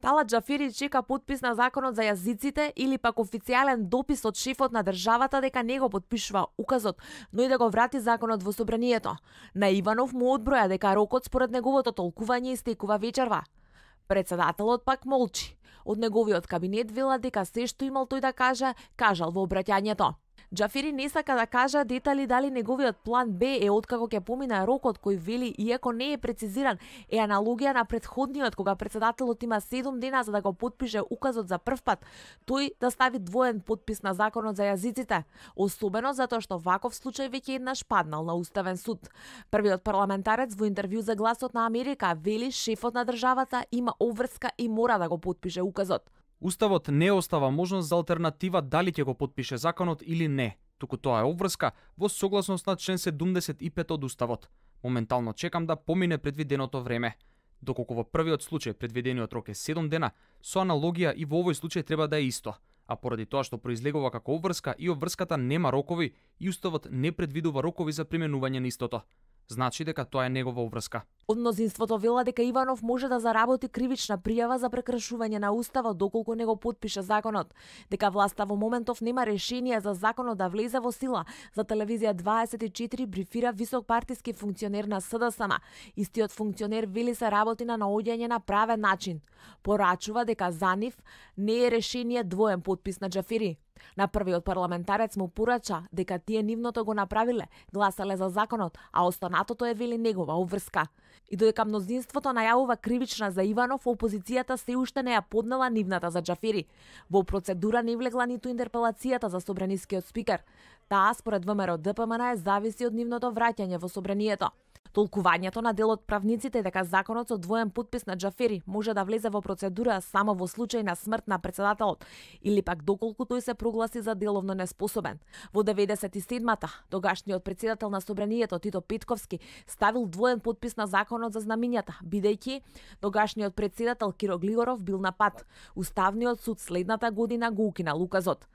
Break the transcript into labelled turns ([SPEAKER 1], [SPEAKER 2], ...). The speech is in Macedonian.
[SPEAKER 1] Тала Джафери чека подпис на законот за јазиците или пак официјален допис од шефот на државата дека не го подпишува указот, но и да го врати законот во собранието. На Иванов му одброја дека рокот според неговото толкување истекува вечерва. Председателот пак молчи. Од неговиот кабинет вела дека се што имал тој да каже, кажал во обраќањето. Джафери не сака да кажа детали дали неговиот план Б е откако ќе помина рокот кој вели иако не е прецизиран, е аналогија на предходниот кога председателот има 7 дена за да го подпише указот за прв пат, тој да стави двоен подпис на законот за јазиците, особено затоа што ваков случај веќе еднаш паднал на уставен суд. Првиот парламентарец во интервју за гласот на Америка вели шефот на државата има обврска и мора да го подпише указот.
[SPEAKER 2] Уставот не остава можност за алтернатива дали ќе го подпише законот или не, туку тоа е обврска во согласност на член 75 од Уставот. Моментално чекам да помине предвиденото време. Доколку во првиот случај предвидениот рок е 7 дена, со аналогија и во овој случај треба да е исто. А поради тоа што произлегува како обврска и обврската нема рокови, и Уставот не предвидува рокови за применување на истото значи дека тоа е негова уврска.
[SPEAKER 1] Од мнозинството вела дека Иванов може да заработи кривична пријава за прекршување на уставот доколку не го подпише законот, дека власта во моментов нема решение за законот да влезе во сила. За телевизија 24 брифира висок партиски функционер на СДСМ. Истиот функционер вели се работи на наоѓање на правен начин. Порачува дека за нив не е решение двоен подпис на Џафери. На првиот парламентарец му порача дека тие нивното го направиле, гласале за законот, а останатото е вели негова обврска. И додека мнозинството најавува кривична за Иванов, опозицијата се уште не ја поднела нивната за Джафери. Во процедура не влегла ниту интерпелацијата за собранискиот спикер. Таа според ВМРО ДПМН зависи од нивното враќање во собранието. Толкувањето на дел од правниците дека законот со двоен подпис на Джафери може да влезе во процедура само во случај на смрт на председателот или пак доколку тој се прогласи за деловно неспособен. Во 97-та, тогашниот председател на собранието Тито Петковски ставил двоен подпис на законот за знамињата, бидејќи тогашниот председател Киро Глигоров бил на пат. Уставниот суд следната година го укина луказот.